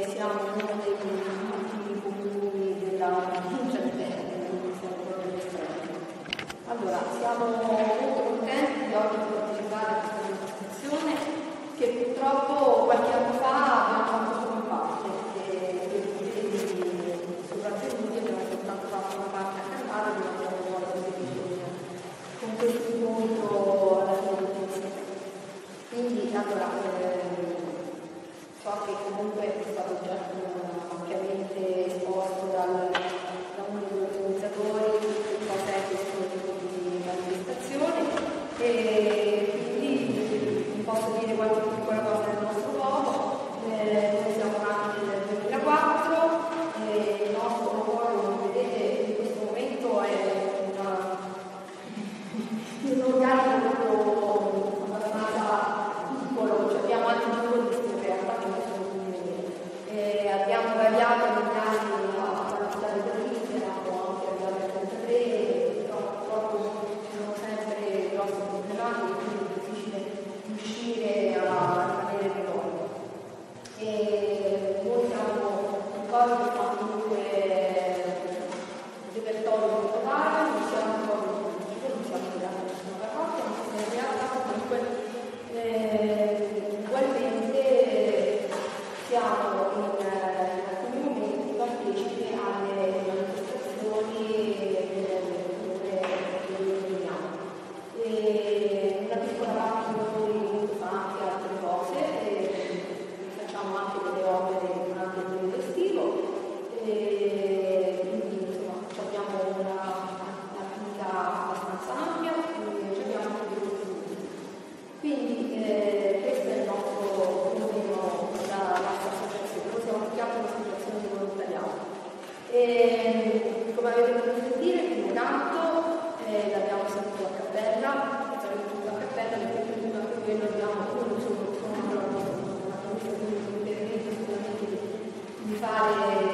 siamo uno degli ultimi comuni della provincia dell'Unione dell'Esterno. Allora, siamo molto contenti di oggi partecipare a questa manifestazione che purtroppo qualche anno fa Ehm, come avete potuto sentire, il tanto eh, l'abbiamo sentito a cappella, l'abbiamo sentito a cappella perché comunque anche noi non abbiamo uno solo contro la nostra di fare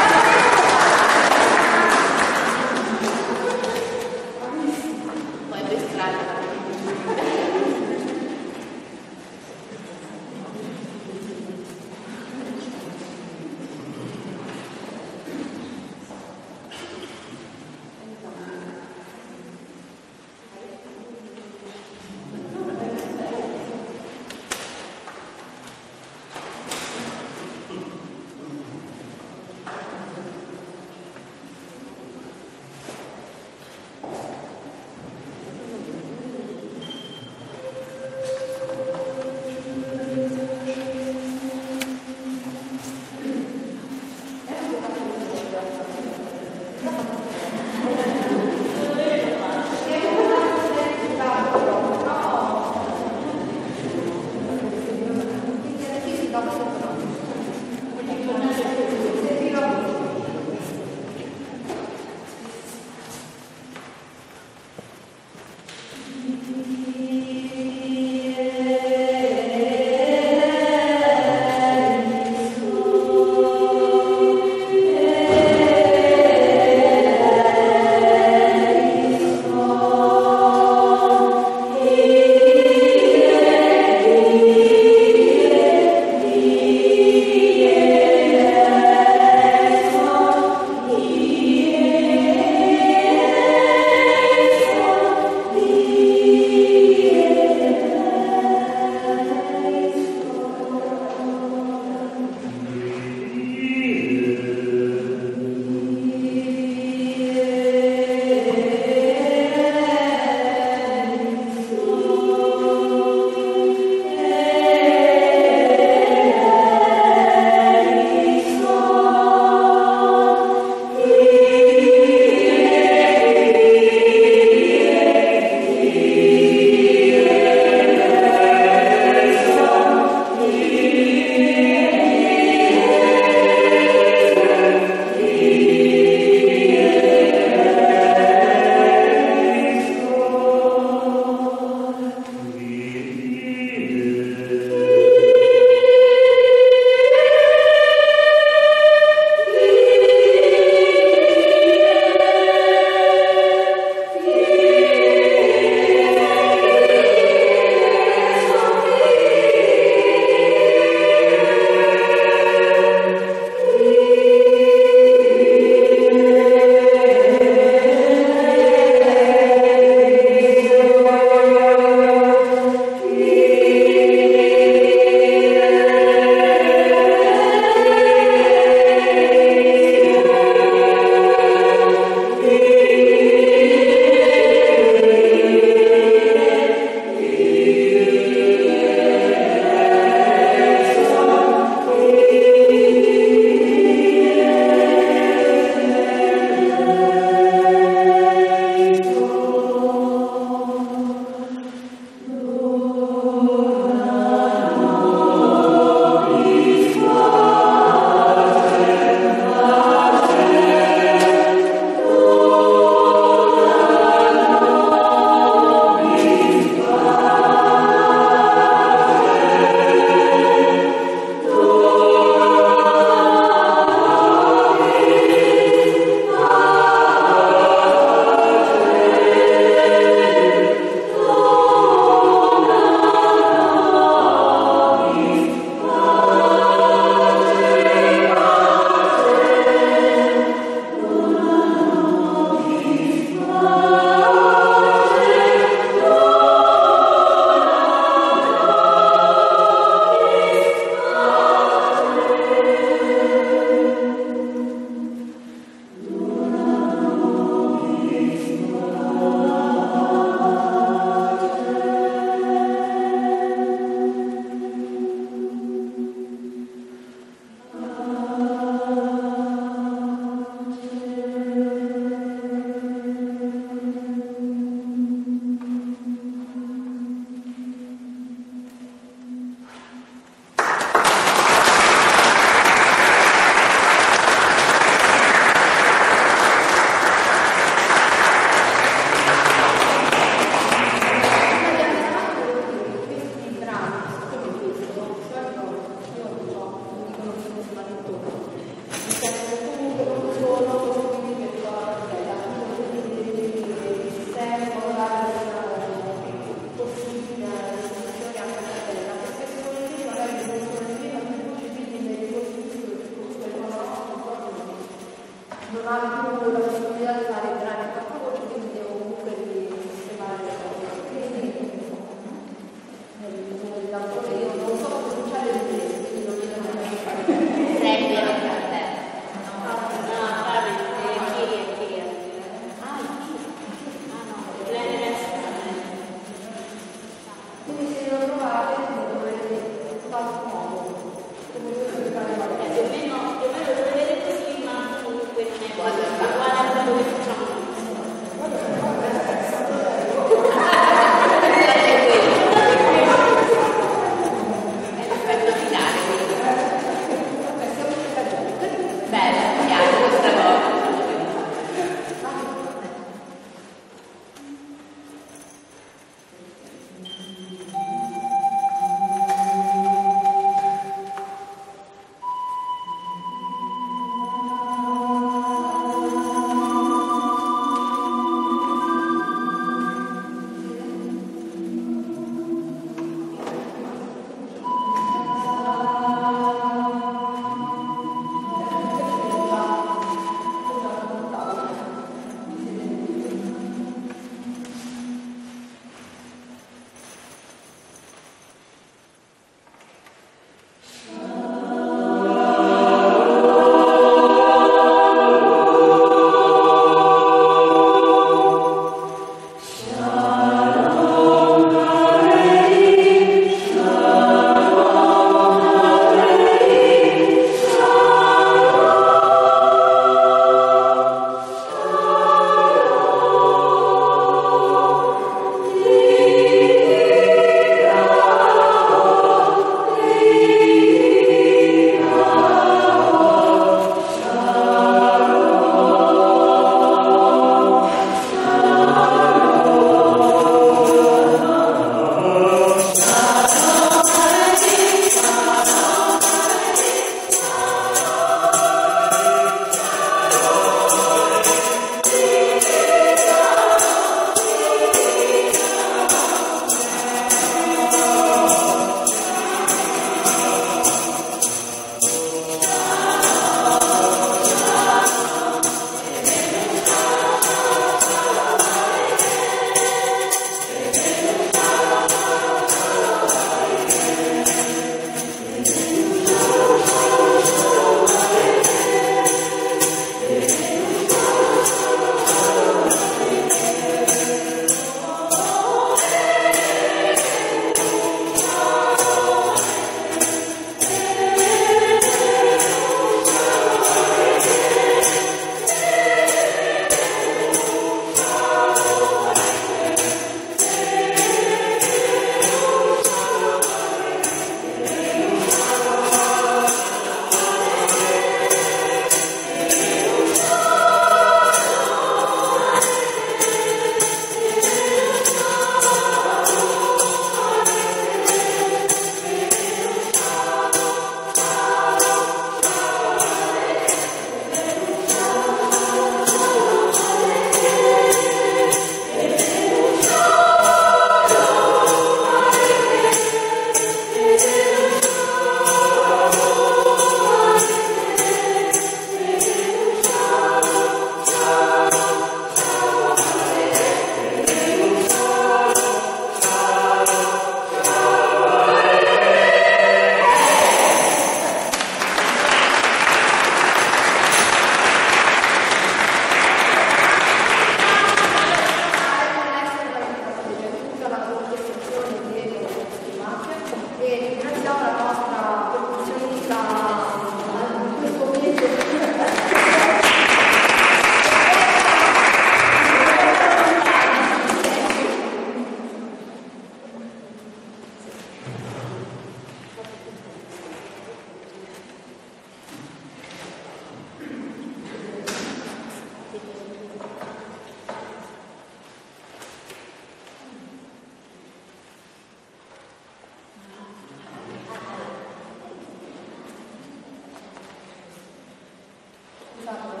about